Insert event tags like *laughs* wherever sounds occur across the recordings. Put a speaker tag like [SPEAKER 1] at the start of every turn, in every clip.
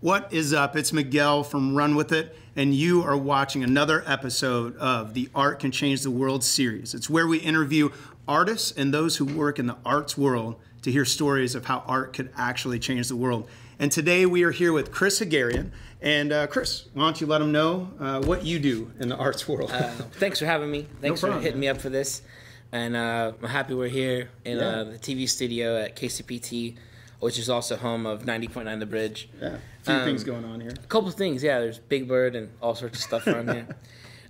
[SPEAKER 1] What is up? It's Miguel from Run With It, and you are watching another episode of the Art Can Change the World series. It's where we interview artists and those who work in the arts world to hear stories of how art could actually change the world. And today we are here with Chris Haghirian. And uh, Chris, why don't you let them know uh, what you do in the arts world?
[SPEAKER 2] Uh, thanks for having me. *laughs* Thanks
[SPEAKER 1] problem,
[SPEAKER 2] for hitting
[SPEAKER 1] man.
[SPEAKER 2] me up for this. And uh, I'm happy we're here in
[SPEAKER 1] Yeah.
[SPEAKER 2] uh, the TV studio at KCPT, which is also home of 90.9 The Bridge.
[SPEAKER 1] yeah, a few
[SPEAKER 2] um,
[SPEAKER 1] things going on here.
[SPEAKER 2] A couple of things, yeah. There's Big Bird and all sorts of stuff around here. *laughs*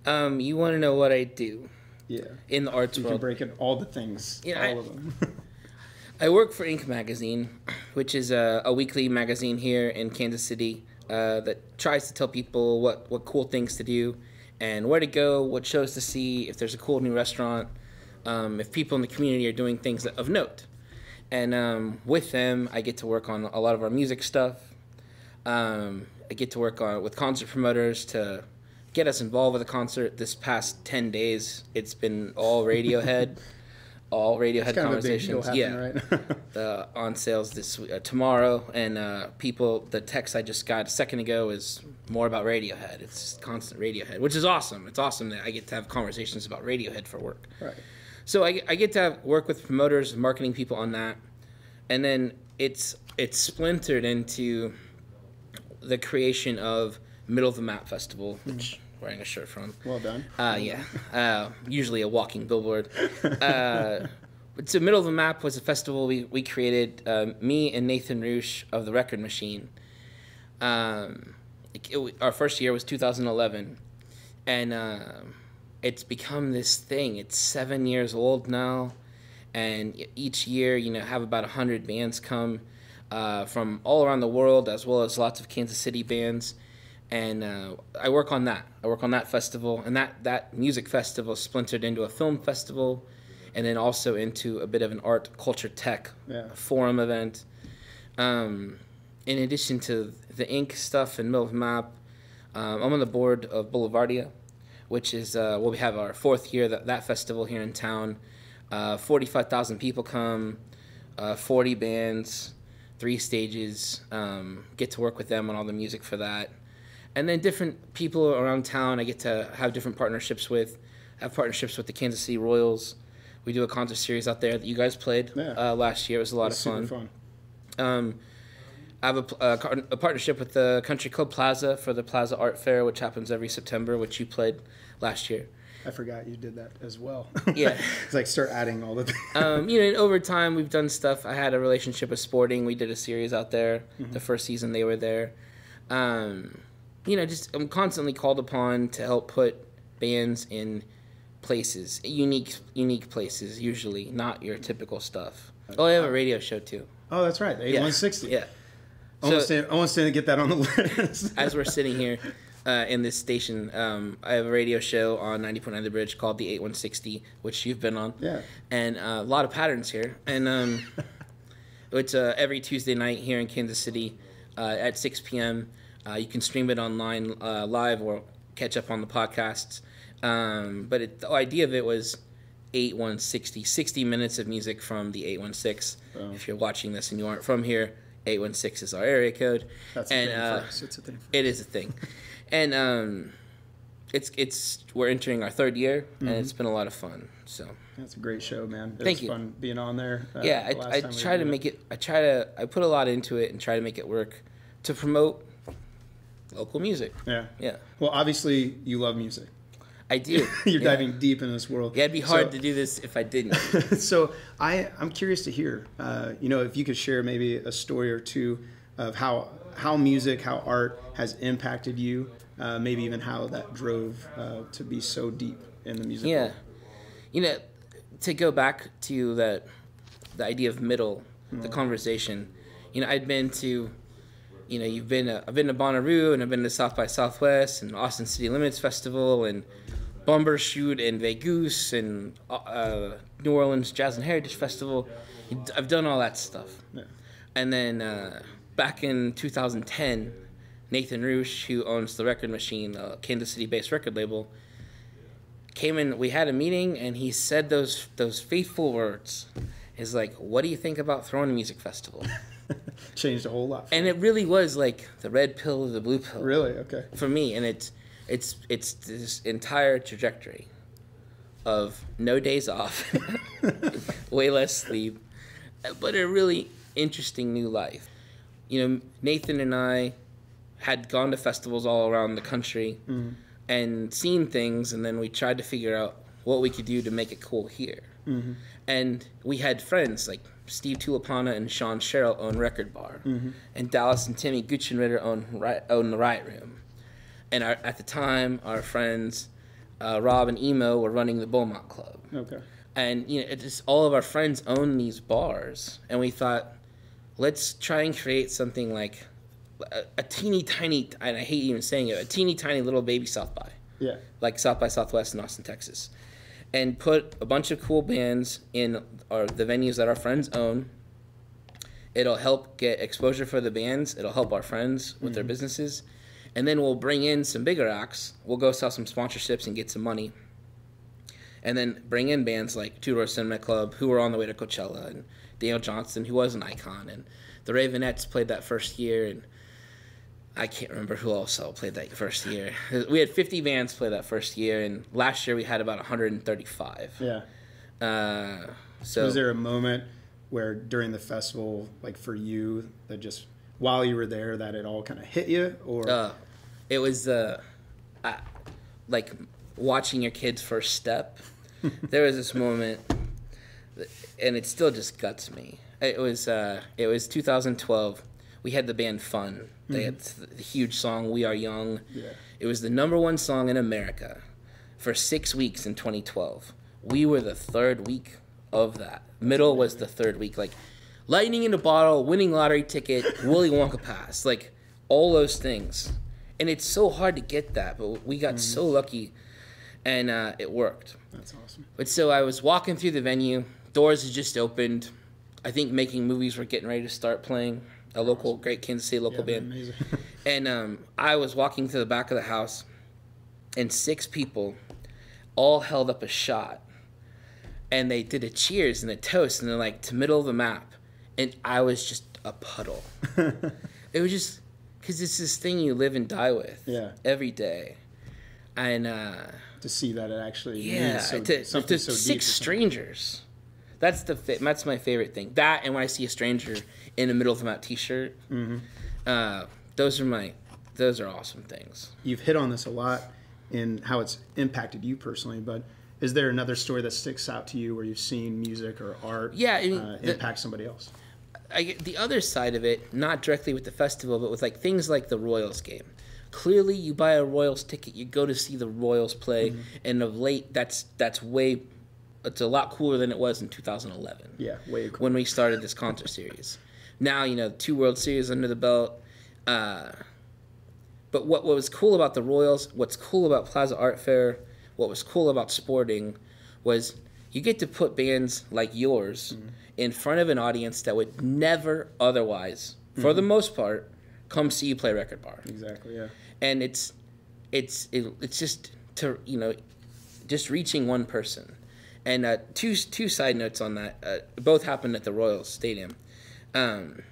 [SPEAKER 2] Um, you want to know what I do
[SPEAKER 1] Yeah,
[SPEAKER 2] in the arts
[SPEAKER 1] you can break it all the things,
[SPEAKER 2] Yeah,
[SPEAKER 1] all
[SPEAKER 2] I-
[SPEAKER 1] of them. *laughs*
[SPEAKER 2] I work for Ink Magazine, which is a, a weekly magazine here in Kansas City uh, that tries to tell people what, what cool things to do and where to go, what shows to see, if there's a cool new restaurant, um, if people in the community are doing things of note. And um, with them, I get to work on a lot of our music stuff. Um, I get to work on with concert promoters to get us involved with a concert. This past ten days, it's been all Radiohead, *laughs* all Radiohead
[SPEAKER 1] kind of a big deal
[SPEAKER 2] conversations. yeah,
[SPEAKER 1] right? *laughs*
[SPEAKER 2] uh, on sales this uh, tomorrow, and uh, people. The text I just got a second ago is more about Radiohead. It's constant Radiohead, which is awesome. It's awesome that I get to have conversations about Radiohead for work.
[SPEAKER 1] right.
[SPEAKER 2] So I, I get to have, work with promoters, marketing people on that, and then it's it's splintered into the creation of Middle of the Map Festival, which I'm wearing a shirt from.
[SPEAKER 1] Well done.
[SPEAKER 2] Uh, yeah, uh, usually a walking billboard. Uh, so Middle of the Map was a festival we, we created, um, me and Nathan Reusch of the Record Machine. Um, it- it- our first year was 2011, and um it's become this thing. It's seven years old now, and each year, you know, have about 100 bands come uh, from all around the world, as well as lots of Kansas City bands and uh, I work on that. I work on that festival, and that that music festival splintered into a film festival, and then also into a bit of an art, culture, tech
[SPEAKER 1] Yeah.
[SPEAKER 2] forum event. Um, in addition to the ink stuff and of Map, um, I'm on the board of Boulevardia, which is uh, well, we have our fourth year that that festival here in town. Uh, Forty-five thousand people come, uh, forty bands, three stages. Um, get to work with them on all the music for that, and then different people around town. I get to have different partnerships with. I have partnerships with the Kansas City Royals. We do a concert series out there that you guys played
[SPEAKER 1] Yeah.
[SPEAKER 2] uh, last year. It was a lot of
[SPEAKER 1] super
[SPEAKER 2] fun.
[SPEAKER 1] fun.
[SPEAKER 2] Um, I have a, a, a partnership with the Country Club Plaza for the Plaza Art Fair, which happens every September, which you played last year.
[SPEAKER 1] I forgot you did that as well.
[SPEAKER 2] Yeah. *laughs*
[SPEAKER 1] it's like start adding all the things.
[SPEAKER 2] Um, you *laughs* know, and over time we've done stuff. I had a relationship with Sporting. We did a series out there. The first season they were there. Um, you know, just I'm constantly called upon to help put bands in places, unique, unique places. Usually, not your typical stuff. Oh, I have a radio show too.
[SPEAKER 1] oh, that's right. The
[SPEAKER 2] Yeah.
[SPEAKER 1] 8160.
[SPEAKER 2] Yeah. So-
[SPEAKER 1] didn't, almost didn't get that on the *laughs* list.
[SPEAKER 2] as we're sitting here uh, in this station, um, I have a radio show on 90.9 The Bridge called the 8160, which you've been on.
[SPEAKER 1] Yeah.
[SPEAKER 2] And uh, a lot of patterns here. And um, *laughs* it's uh, every Tuesday night here in Kansas City uh, at 6 p.m. Uh, you can stream it online uh, live or catch up on the podcasts. Um, but it, the idea of it was 8160, 60 minutes of music from the 816.
[SPEAKER 1] Oh.
[SPEAKER 2] If you're watching this and you aren't from here, 816 is our area code.
[SPEAKER 1] That's a
[SPEAKER 2] and
[SPEAKER 1] thing
[SPEAKER 2] uh,
[SPEAKER 1] for us. It's a thing
[SPEAKER 2] it is a thing, *laughs* and um, it's it's we're entering our third year, and
[SPEAKER 1] Mm-hmm.
[SPEAKER 2] it's been a lot of fun. So
[SPEAKER 1] That's a great show, man. It
[SPEAKER 2] Thank
[SPEAKER 1] was
[SPEAKER 2] you.
[SPEAKER 1] fun being on there. uh,
[SPEAKER 2] yeah, I, I try to make it. I try to. I put a lot into it and try to make it work to promote local music.
[SPEAKER 1] Yeah.
[SPEAKER 2] Yeah,
[SPEAKER 1] Well, obviously, you love music.
[SPEAKER 2] I do. *laughs*
[SPEAKER 1] You're
[SPEAKER 2] Yeah.
[SPEAKER 1] diving deep in this world.
[SPEAKER 2] Yeah, it'd be hard
[SPEAKER 1] So-
[SPEAKER 2] to do this if I didn't. *laughs*
[SPEAKER 1] so I, I'm curious to hear, uh, you know, if you could share maybe a story or two of how how music, how art has impacted you, uh, maybe even how that drove uh, to be so deep in the music.
[SPEAKER 2] Yeah,
[SPEAKER 1] world.
[SPEAKER 2] you know, to go back to that, the idea of middle, the conversation. You know, I'd been to, you know, you've been. To, I've been to Bonnaroo and I've been to South by Southwest and Austin City Limits Festival and Bumbershoot and Vegas and uh, New Orleans Jazz and Heritage Festival. I've done all that stuff.
[SPEAKER 1] Yeah.
[SPEAKER 2] And then uh, back in 2010, Nathan Reusch, who owns the Record Machine, a Kansas City-based record label, came in. We had a meeting, and he said those those faithful words. Is like, what do you think about throwing a music festival? *laughs*
[SPEAKER 1] Changed a whole lot.
[SPEAKER 2] and
[SPEAKER 1] you.
[SPEAKER 2] it really was like the red pill or the blue pill
[SPEAKER 1] really okay.
[SPEAKER 2] for me and it's it's it's this entire trajectory of no days off *laughs* way less sleep but a really interesting new life. You know nathan and i had gone to festivals all around the country mm-hmm. and seen things and then we tried to figure out what we could do to make it cool here. Mm-hmm. And we had friends like Steve Tulipana and Sean Sherrill own Record Bar, mm-hmm. and Dallas and Timmy Gutschenritter own own the Riot Room, and our, at the time our friends uh, Rob and Emo were running the Beaumont Club,
[SPEAKER 1] Okay.
[SPEAKER 2] and you know it just all of our friends own these bars, and we thought let's try and create something like a, a teeny tiny and I hate even saying it a teeny tiny little baby South by
[SPEAKER 1] Yeah.
[SPEAKER 2] like South by Southwest in Austin, Texas, and put a bunch of cool bands in our, the venues that our friends own. It'll help get exposure for the bands. It'll help our friends with their businesses, and then we'll bring in some bigger acts. We'll go sell some sponsorships and get some money, and then bring in bands like Two Door Cinema Club, who were on the way to Coachella, and Daniel Johnston, who was an icon, and the Raveonettes played that first year, and I can't remember who else played that first year. We had 50 bands play that first year, and last year we had about 135.
[SPEAKER 1] Yeah.
[SPEAKER 2] Uh, so
[SPEAKER 1] Was there a moment where during the festival, like for you, that just while you were there, that it all kind of hit you, or
[SPEAKER 2] uh, it was uh, uh, like watching your kid's first step. *laughs* there was this moment, and it still just guts me. It was uh, it was 2012. We had the band Fun. They had the huge song "We Are Young."
[SPEAKER 1] Yeah.
[SPEAKER 2] It was the number one song in America for six weeks in 2012. We were the third week of that. Middle was the third week. Like lightning in a bottle, winning lottery ticket, Willy Wonka pass, like all those things. And it's so hard to get that, but we got so lucky, and uh, it worked.
[SPEAKER 1] that's awesome.
[SPEAKER 2] But so I was walking through the venue. Doors had just opened. I think making movies were getting ready to start playing. A local, great Kansas City local
[SPEAKER 1] Yeah,
[SPEAKER 2] band. *laughs* And um, I was walking to the back of the house, and six people all held up a shot, and they did a cheers and a toast, and they're like to middle of the map, and I was just a puddle. *laughs* it was just because it's this thing you live and die with
[SPEAKER 1] Yeah.
[SPEAKER 2] every day, and uh,
[SPEAKER 1] to see that it actually
[SPEAKER 2] yeah,
[SPEAKER 1] means so,
[SPEAKER 2] to,
[SPEAKER 1] something
[SPEAKER 2] to
[SPEAKER 1] so
[SPEAKER 2] six strangers. That's the that's my favorite thing. That and when I see a stranger in the middle of the map T-shirt,
[SPEAKER 1] Mm-hmm.
[SPEAKER 2] uh, those are my those are awesome things.
[SPEAKER 1] You've hit on this a lot in how it's impacted you personally, but is there another story that sticks out to you where you've seen music or art
[SPEAKER 2] Yeah, I mean,
[SPEAKER 1] uh,
[SPEAKER 2] the-
[SPEAKER 1] impact somebody else?
[SPEAKER 2] I the other side of it, not directly with the festival, but with like things like the Royals game. Clearly, you buy a Royals ticket, you go to see the Royals play,
[SPEAKER 1] Mm-hmm.
[SPEAKER 2] and of late, that's that's way, it's a lot cooler than it was in 2011.
[SPEAKER 1] Yeah, way cool.
[SPEAKER 2] when we started this concert series. Now, you know, two World Series under the belt. Uh, but what, what was cool about the Royals, what's cool about Plaza Art Fair, what was cool about sporting was you get to put bands like yours in front of an audience that would never otherwise, for the most part, come see you play record bar.
[SPEAKER 1] Exactly. Yeah.
[SPEAKER 2] and it's it's it, it's just to you know just reaching one person. And uh, two two side notes on that uh, both happened at the royal stadium. Um,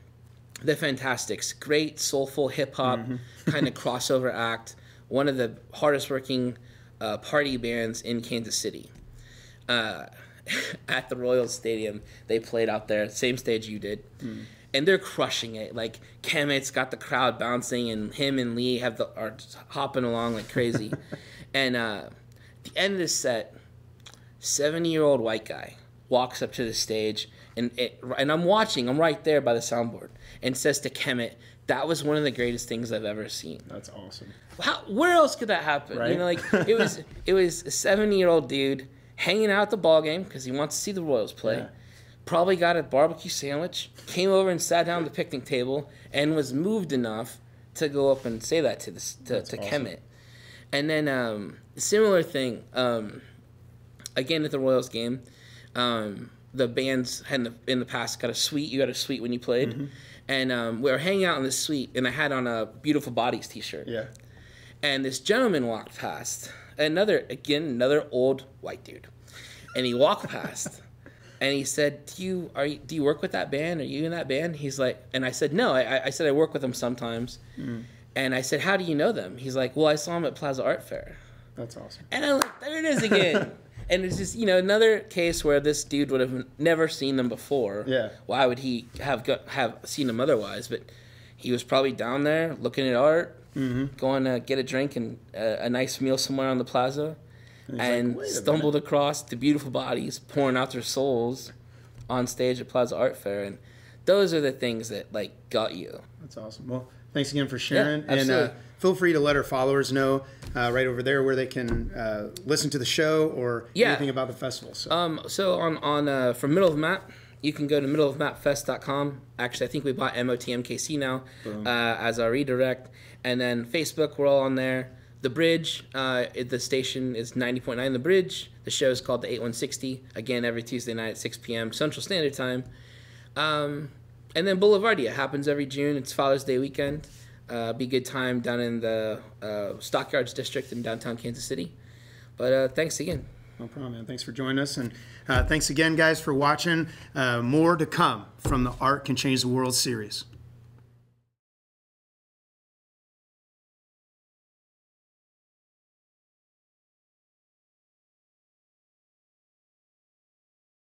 [SPEAKER 2] the Phantastics great soulful hip-hop kind of *laughs* crossover act. One of the hardest working uh, party bands in kansas city uh, *laughs* at the Royal Stadium. They played out there, same stage you did, and they're crushing it. Like Kemet's got the crowd bouncing, and him and Lee have the are hopping along like crazy. *laughs* and uh, the end of the set, seventy year old white guy walks up to the stage, and it, and I'm watching. I'm right there by the soundboard, and says to Kemet. That was one of the greatest things I've ever seen.
[SPEAKER 1] That's awesome.
[SPEAKER 2] How, where else could that happen?
[SPEAKER 1] Right.
[SPEAKER 2] You know, like *laughs* it was it was a seventy year old dude hanging out at the ball game because he wants to see the Royals play.
[SPEAKER 1] Yeah.
[SPEAKER 2] Probably got a barbecue sandwich, came over and sat down at the picnic table, and was moved enough to go up and say that to the to, to
[SPEAKER 1] awesome.
[SPEAKER 2] Kemet. And then um, similar thing um, again at the Royals game. Um, the bands had in the, in the past got a suite. You got a suite when you played,
[SPEAKER 1] Mm-hmm.
[SPEAKER 2] And um, we were hanging out in the suite, and I had on a Beautiful Bodies T-shirt
[SPEAKER 1] Yeah.
[SPEAKER 2] and this gentleman walked past another again another old white dude and he walked past *laughs* and he said, "Do you are you, do you work with that band? Are you in that band?" He's like, and I said, "No." I, I said I work with them sometimes. And I said, "How do you know them?" He's like, "Well, I saw them at Plaza Art Fair."
[SPEAKER 1] That's awesome.
[SPEAKER 2] And I'm like, there it is again. *laughs* and it's just, you know, another case where this dude would have never seen them before.
[SPEAKER 1] Yeah.
[SPEAKER 2] Why would he have go, have seen them otherwise? But he was probably down there looking at art,
[SPEAKER 1] Mm-hmm.
[SPEAKER 2] going to get a drink and a, a nice meal somewhere on the plaza,
[SPEAKER 1] like,
[SPEAKER 2] and
[SPEAKER 1] "Wait a
[SPEAKER 2] stumbled across the beautiful bodies pouring out their souls on stage at Plaza Art Fair. And those are the things that, like, got you.
[SPEAKER 1] That's awesome. Well, thanks again for sharing. and uh, feel free to let our followers know uh, right over there where they can uh, listen to the show or
[SPEAKER 2] Yeah.
[SPEAKER 1] anything about the festival. So
[SPEAKER 2] Um, so on on uh, from middle of the map, you can go to middleofmapfest.com. Actually, I think we bought MOTMKC now uh, as our redirect, and then Facebook, we're all on there. The Bridge, uh, the station is 90.9 The Bridge. The show is called the 8160. Again, every Tuesday night at 6 p.m. Central Standard Time. Um, and then Boulevardia happens every June. It's Father's Day weekend. Uh, be good time down in the uh, Stockyards District in downtown Kansas City. But uh, thanks again.
[SPEAKER 1] no problem, man. Thanks for joining us. And uh, thanks again, guys, for watching. Uh, more to come from the Art Can Change the World series.